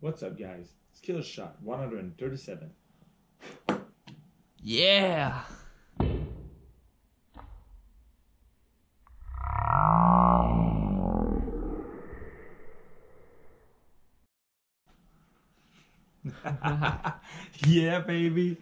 What's up, guys? Skill shot 137. Yeah. yeah, baby.